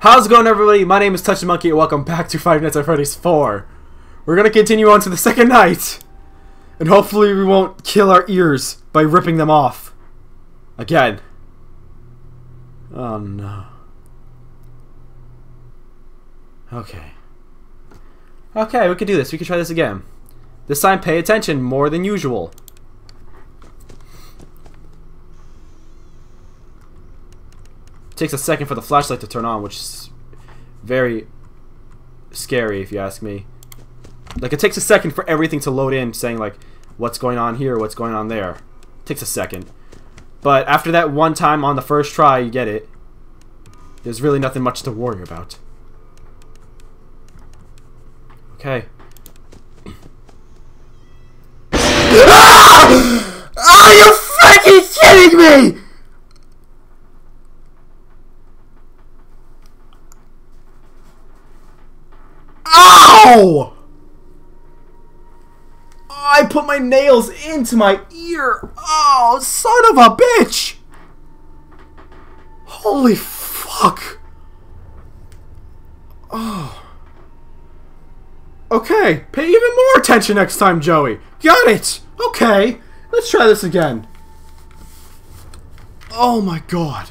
How's it going, everybody? My name is Touch the Munkey, and welcome back to Five Nights at Freddy's 4. We're gonna continue on to the second night, and hopefully we won't kill our ears by ripping them off. Again. Oh no. Okay. Okay, we could do this. We could try this again. This time, pay attention more than usual. Takes a second for the flashlight to turn on, which is very scary if you ask me. Like it takes a second for everything to load in, saying like what's going on here, what's going on there. It takes a second. But after that one time on the first try, you get it. There's really nothing much to worry about. Okay. Are you freaking kidding me? Ow! I put my nails into my ear. Oh, son of a bitch! Holy fuck. Oh. Okay, pay even more attention next time, Joey. Got it! Okay, let's try this again. Oh my god.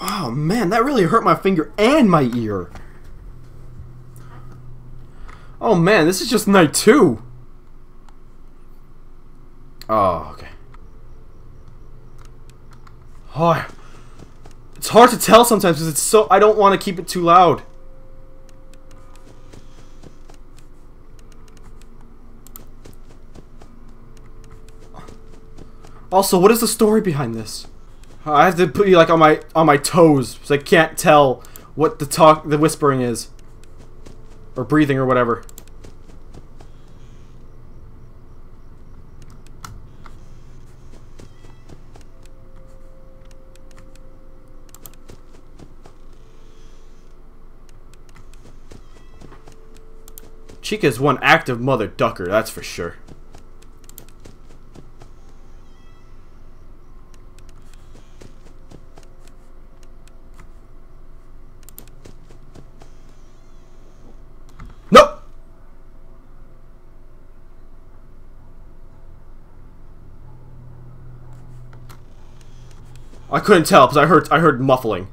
Oh man, that really hurt my finger and my ear. Oh man, this is just night two. Oh, okay. Oh, it's hard to tell sometimes because it's so. I don't want to keep it too loud. Also, what is the story behind this? I have to put you like on my on my toes, so I can't tell what the talk, the whispering is, or breathing or whatever. Chica's one active mother ducker, that's for sure. I couldn't tell because I heard I heard muffling.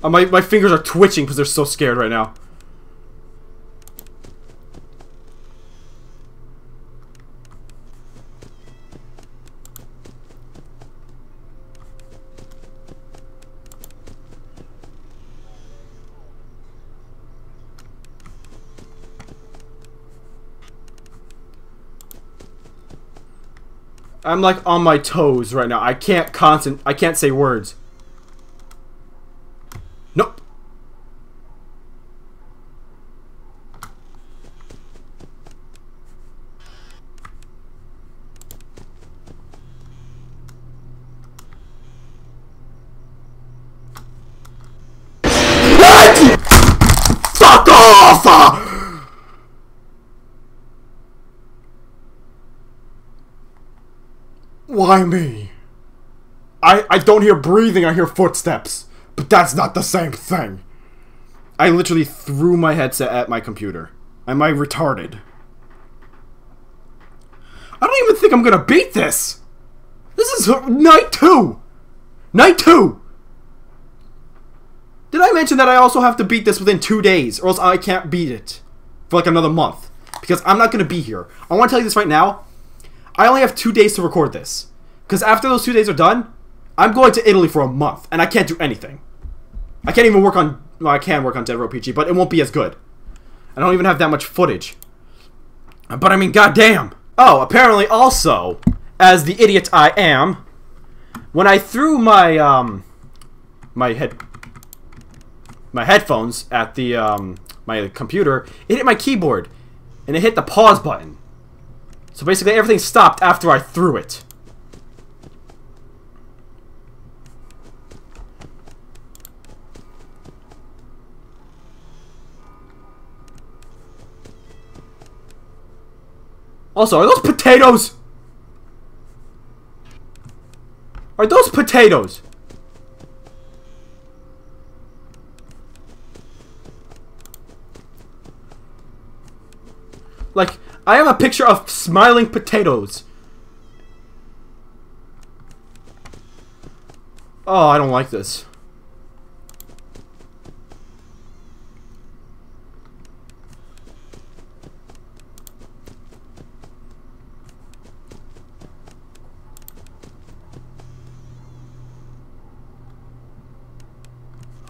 Uh, my, my fingers are twitching because they're so scared right now. I'm like on my toes right now. I can't constant. I can't say words. Nope. Fuck off! Me? I, I don't hear breathing, I hear footsteps. But that's not the same thing. I literally threw my headset at my computer. Am I retarded? I don't even think I'm gonna beat this! This is uh, night two! Night two! Did I mention that I also have to beat this within two days, or else I can't beat it for like another month? Because I'm not gonna be here. I wanna tell you this right now. I only have two days to record this. Because after those two days are done, I'm going to Italy for a month, and I can't do anything. I can't even work on... Well, I can work on DEadRoPe PG, but it won't be as good. I don't even have that much footage. But I mean, goddamn! Oh, apparently also, as the idiot I am, when I threw my, um... My head... My headphones at the, um... my computer, it hit my keyboard, and it hit the pause button. So basically, everything stopped after I threw it. Oh, also, are those potatoes? Are those potatoes? Like, I have a picture of smiling potatoes. Oh, I don't like this.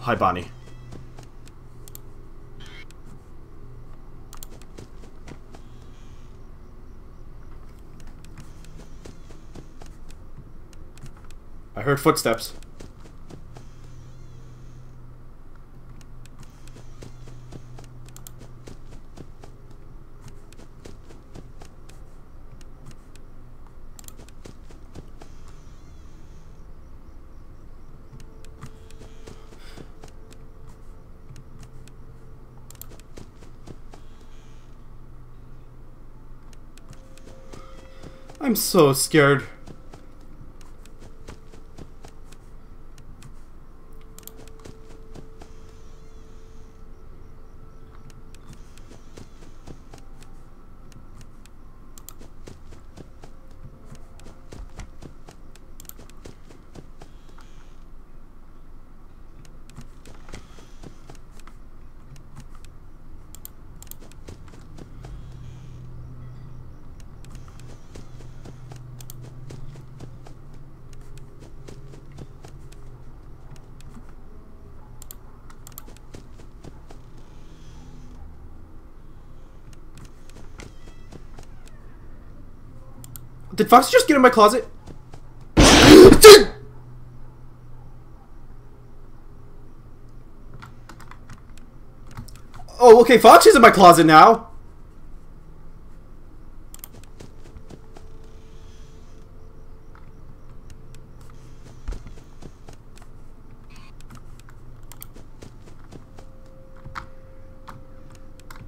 Hi, Bonnie. I heard footsteps. I'm so scared. Did Fox just get in my closet? oh, okay, Fox is in my closet now.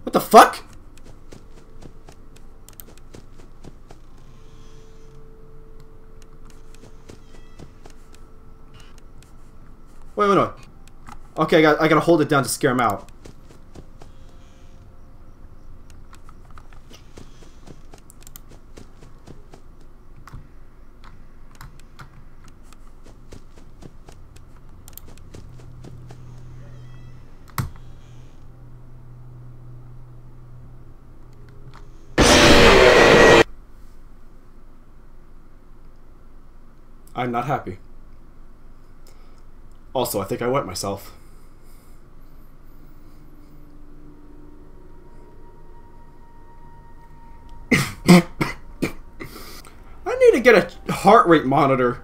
What the fuck? Okay, I got I gotta hold it down to scare him out. I'm not happy. Also, I think I wet myself. I need to get a heart rate monitor.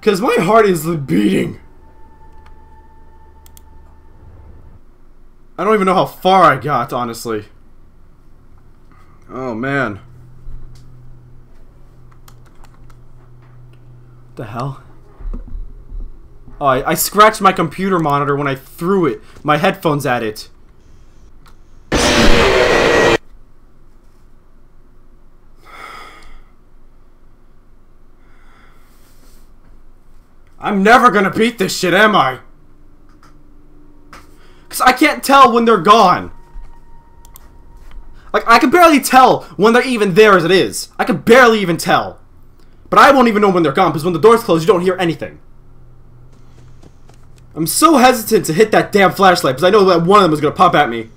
Because my heart is beating. I don't even know how far I got, honestly. Oh, man. What the hell? Oh, I, I scratched my computer monitor when I threw it, my headphones at it. Never gonna beat this shit, am I? Because I can't tell when they're gone. Like, I can barely tell when they're even there as it is. I can barely even tell. But I won't even know when they're gone, because when the door's closed, you don't hear anything. I'm so hesitant to hit that damn flashlight, because I know that one of them is going to pop at me.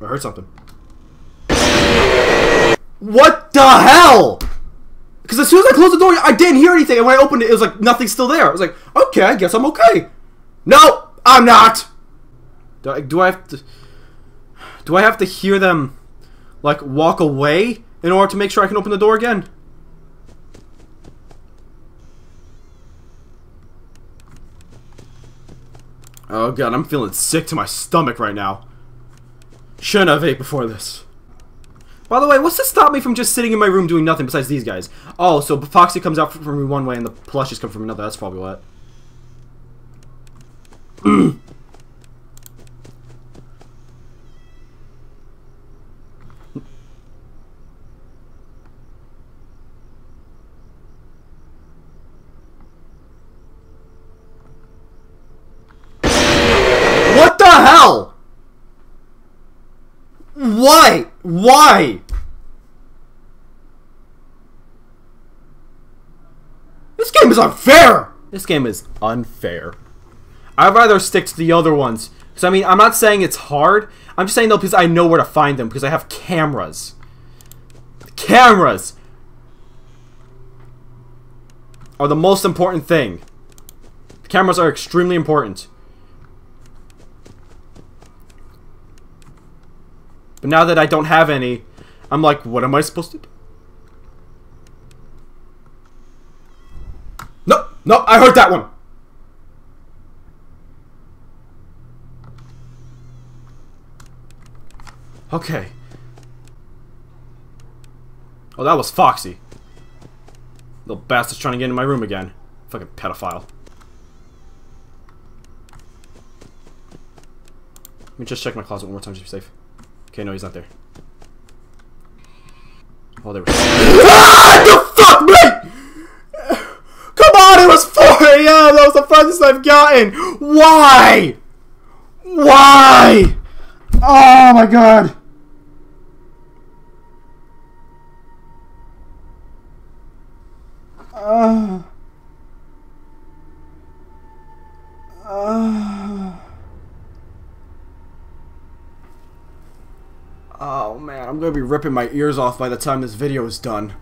I heard something. What the hell? Because as soon as I closed the door, I didn't hear anything, and when I opened it, it was like nothing's still there. I was like, okay, I guess I'm okay. No, I'm not. Do I, do I have to? Do I have to hear them, like, walk away in order to make sure I can open the door again? Oh god, I'm feeling sick to my stomach right now. Shouldn't have ate before this. By the way, what's to stop me from just sitting in my room doing nothing besides these guys? Oh, so Foxy comes out from me one way and the plushies come from another. That's probably what. what the hell? Why? Why? This game is unfair! This game is unfair. I'd rather stick to the other ones. So, I mean, I'm not saying it's hard. I'm just saying, though, because I know where to find them. Because I have cameras. Cameras! Are the most important thing. Cameras are extremely important. But now that I don't have any, I'm like, what am I supposed to do? No, no, I heard that one. Okay. Oh, that was Foxy. Little bastard's trying to get into my room again. Fucking pedophile. Let me just check my closet one more time to be safe. Okay, no, he's not there. Oh, there we ah, the fuck, me! Come on, it was 4 a.m. That was the farthest I've gotten. Why? Why? Oh my god. Uh. Uh. Oh man, I'm gonna be ripping my ears off by the time this video is done.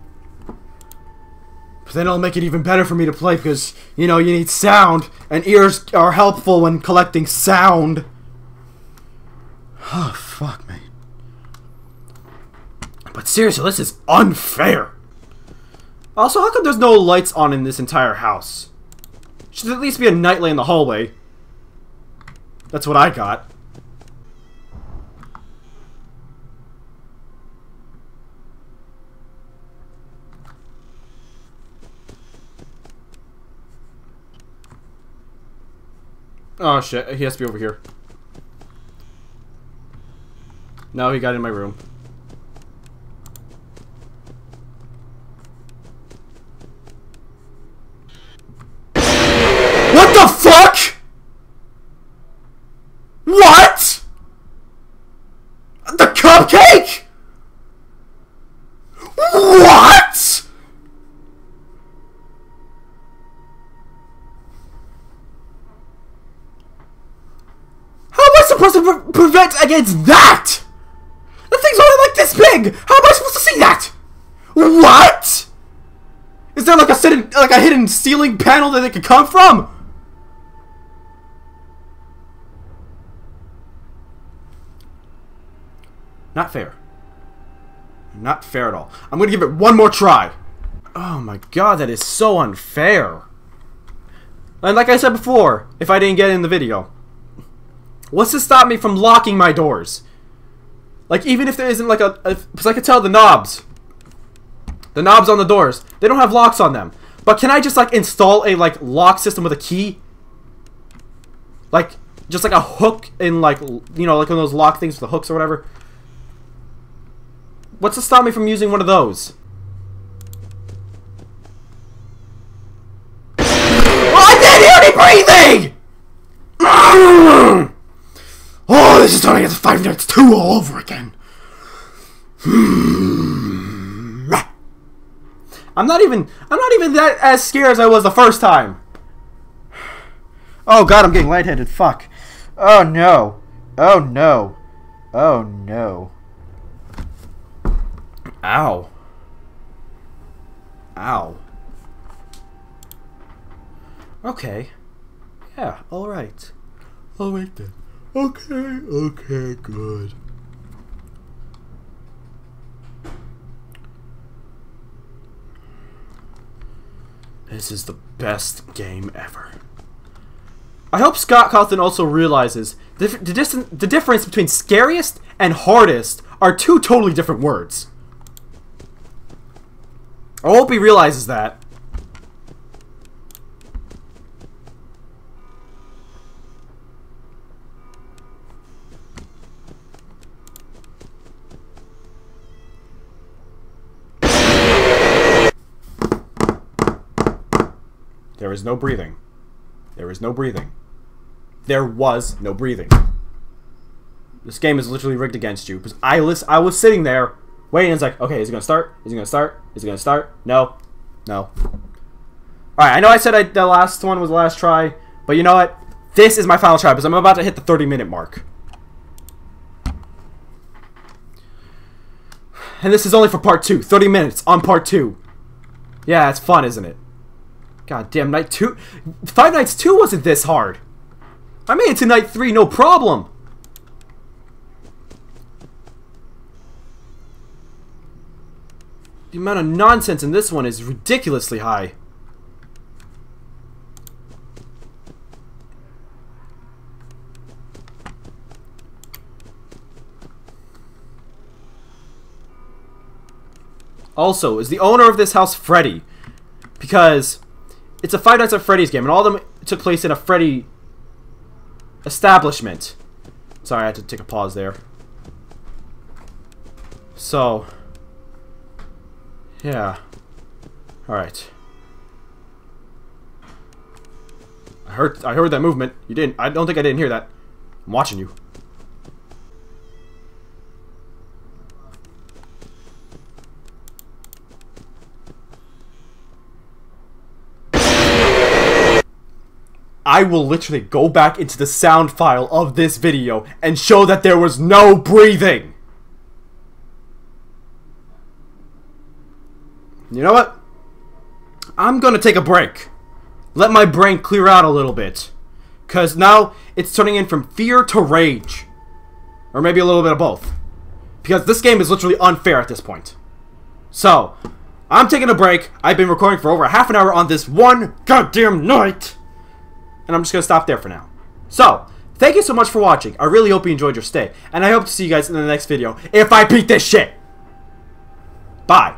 But then it'll make it even better for me to play because, you know, you need sound, and ears are helpful when collecting sound. Oh, fuck me. But seriously, this is unfair. Also, how come there's no lights on in this entire house? Should at least be a nightlight in the hallway. That's what I got. Oh shit, he has to be over here. No, he got in my room. What the fuck? What? The cupcake? What? How am I supposed to pre prevent against that? The thing's only like this big. How am I supposed to see that? What? Is there like a hidden, like a hidden ceiling panel that it could come from? Not fair. Not fair at all. I'm gonna give it one more try. Oh my god, that is so unfair. And like I said before, if I didn't get in the video, what's to stop me from locking my doors? Like, even if there isn't like a, because I could tell the knobs, the knobs on the doors, they don't have locks on them. But can I just like install a like lock system with a key? Like, just like a hook in like, you know, like one of those lock things with the hooks or whatever. What's to stop me from using one of those? Oh, I can't hear any breathing! Oh, this is turning into Five Nights 2 all over again. Hmm. I'm not even I'm not even that as scared as I was the first time. Oh god, I'm getting lightheaded. Fuck. Oh no. Oh no. Oh no. Ow. Ow. Okay. Yeah, alright. Alright then. Okay, okay, good. This is the best game ever. I hope Scott Cawthon also realizes the, the, dis- the difference between scariest and hardest are two totally different words. I hope he realizes that. There is no breathing. There is no breathing. There was no breathing. This game is literally rigged against you because I list, I was sitting there waiting. And it's like, okay, is it gonna start? Is it gonna start? Is it gonna start? No, no. All right, I know I said I, the last one was the last try, but you know what? This is my final try because I'm about to hit the 30 minute mark. And this is only for part two. 30 minutes on part two. Yeah, it's fun, isn't it? God damn, night two. Five Nights 2 wasn't this hard. I made it to night three, no problem. The amount of nonsense in this one is ridiculously high. Also, is the owner of this house Freddy? Because it's a Five Nights at Freddy's game, and all of them took place in a Freddy establishment. Sorry, I had to take a pause there. So, yeah. Alright. I heard I heard that movement. You didn't I don't think I didn't hear that. I'm watching you. I will literally go back into the sound file of this video and show that there was no breathing. You know what? I'm gonna take a break. Let my brain clear out a little bit. Because now it's turning in from fear to rage. Or maybe a little bit of both. Because this game is literally unfair at this point. So, I'm taking a break. I've been recording for over half an hour on this one goddamn night. And I'm just going to stop there for now. So, thank you so much for watching. I really hope you enjoyed your stay. And I hope to see you guys in the next video if I beat this shit. Bye.